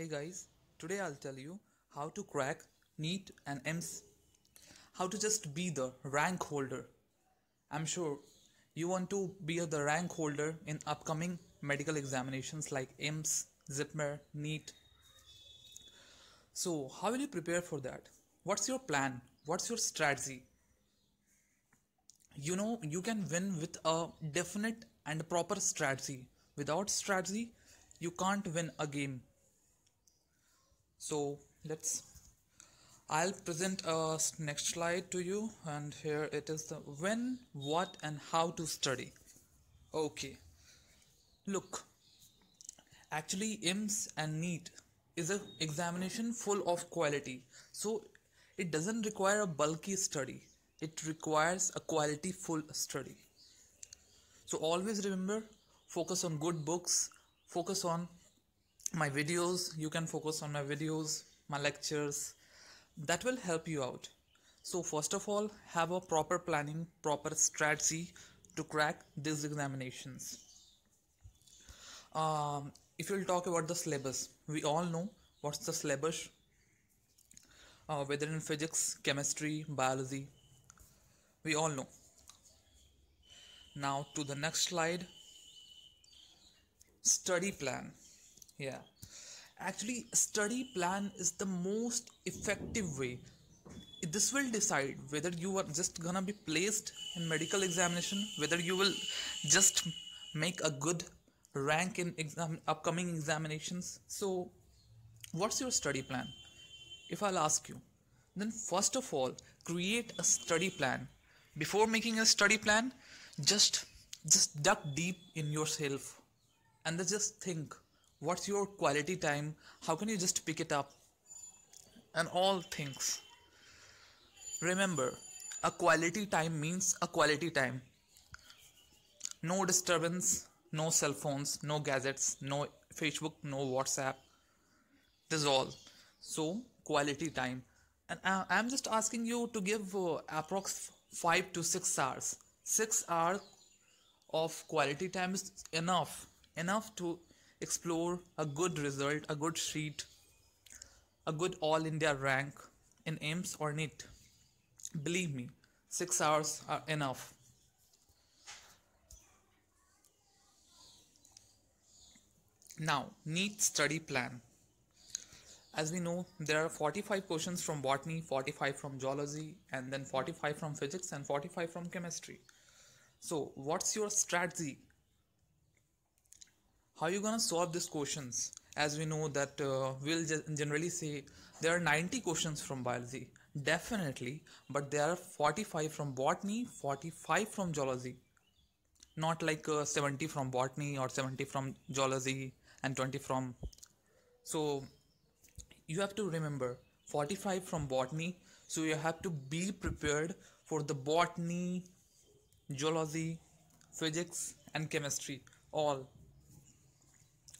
Hey guys, today I'll tell you how to crack NEET and AIIMS, how to just be the rank holder. I'm sure you want to be the rank holder in upcoming medical examinations like AIIMS, JIPMER, NEET. So, how will you prepare for that? What's your plan? What's your strategy? You know, you can win with a definite and proper strategy. Without strategy, you can't win a game so let's I'll present a next slide to you and here it is the when what and how to study. Okay. Look actually AIIMS and NEET is an examination full of quality. So it doesn't require a bulky study. It requires a quality full study. So always remember focus on good books focus on my videos you can focus on my videos my lectures. That will help you out. So first of all have a proper planning proper strategy to crack these examinations. Um, if you'll talk about the syllabus we all know what's the syllabus uh, whether in physics chemistry biology. We all know. Now to the next slide. Study plan yeah. Actually study plan is the most effective way. This will decide whether you are just gonna be placed in medical examination whether you will just make a good rank in exam upcoming examinations. So what's your study plan? If i'll ask you then first of all create a study plan. Before making a study plan just just duck deep in yourself and just think what's your quality time? How can you just pick it up? And all things. Remember a quality time means a quality time. No disturbance no cell phones no gadgets no facebook no whatsapp. This is all. So quality time. And i'm just asking you to give uh, approx 5 to 6 hours. 6 hours of quality time is enough. Enough to explore a good result, a good sheet, a good all India rank in AIIMS or NEET. Believe me, six hours are enough. Now, NEET study plan. As we know, there are 45 questions from botany, 45 from zoology, and then 45 from physics, and 45 from chemistry. So, what's your strategy how are you gonna solve these questions? As we know that uh, we'll generally say there are 90 questions from biology definitely but there are 45 from botany 45 from zoology. Not like uh, 70 from botany or 70 from zoology and 20 from so you have to remember 45 from botany so you have to be prepared for the botany zoology physics and chemistry all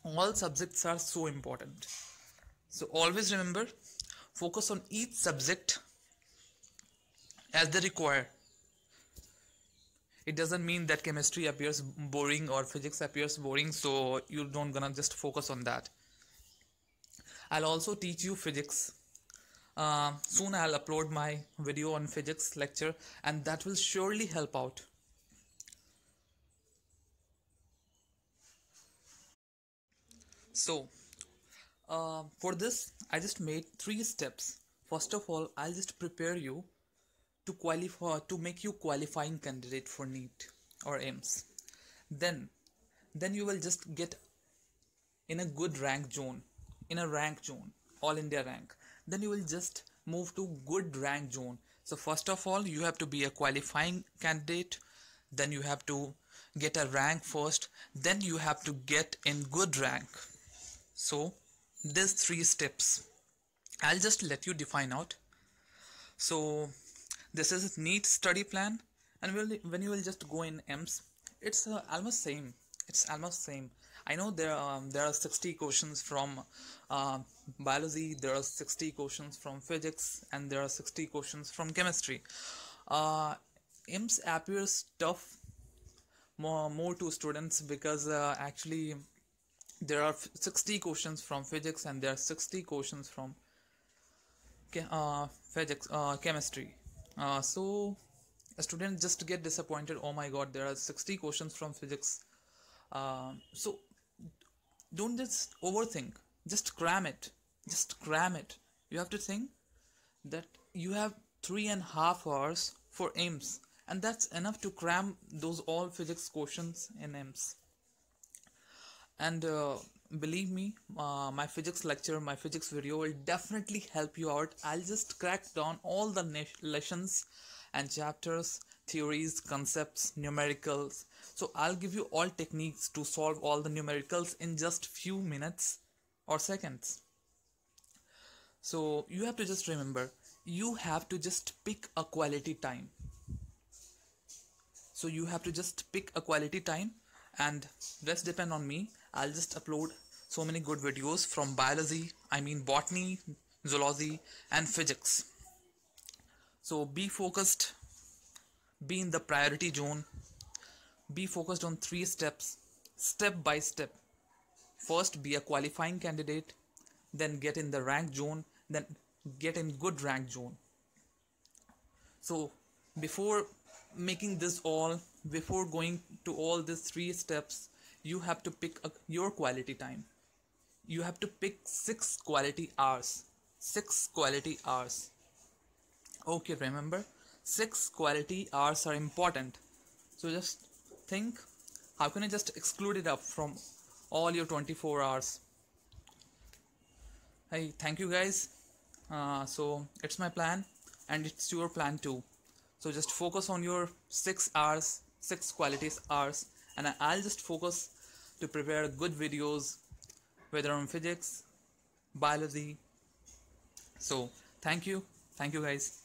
all subjects are so important. So always remember focus on each subject as they require. It doesn't mean that chemistry appears boring or physics appears boring so you don't gonna just focus on that. I'll also teach you physics. Uh, soon i'll upload my video on physics lecture and that will surely help out so uh, for this I just made three steps. First of all I'll just prepare you to qualify to make you qualifying candidate for NEET or AIIMS then then you will just get in a good rank zone in a rank zone all India rank. Then you will just move to good rank zone. So first of all you have to be a qualifying candidate. Then you have to get a rank first. Then you have to get in good rank so there's three steps I'll just let you define out. So this is NEET study plan and we'll, when you will just go in AIIMS it's uh, almost same. It's almost same. I know there um, there are 60 questions from uh, biology there are 60 questions from physics and there are 60 questions from chemistry. Uh, appears tough more, more to students because uh, actually there are 60 questions from physics and there are 60 questions from uh, physics uh, chemistry. Uh, so a student just get disappointed oh my god there are 60 questions from physics. Uh, so don't just overthink just cram it just cram it. You have to think that you have three and a half hours for AIIMS and that's enough to cram those all physics questions in AIIMS and uh, believe me uh, my physics lecture my physics video will definitely help you out. I'll just crack down all the lessons and chapters theories concepts numericals. So i'll give you all techniques to solve all the numericals in just few minutes or seconds. So you have to just remember you have to just pick a quality time. So you have to just pick a quality time and rest depend on me. I'll just upload so many good videos from biology i mean botany zoology and physics. So be focused. Be in the priority zone. Be focused on three steps step by step. First be a qualifying candidate then get in the rank zone then get in good rank zone. So before making this all before going to all these three steps you have to pick a, your quality time. You have to pick six quality hours. Six quality hours. Okay remember six quality hours are important. So just think how can i just exclude it up from all your 24 hours? Hey thank you guys. Uh, so it's my plan and it's your plan too so just focus on your six hours six qualities hours and i'll just focus to prepare good videos whether on physics biology. So thank you. Thank you guys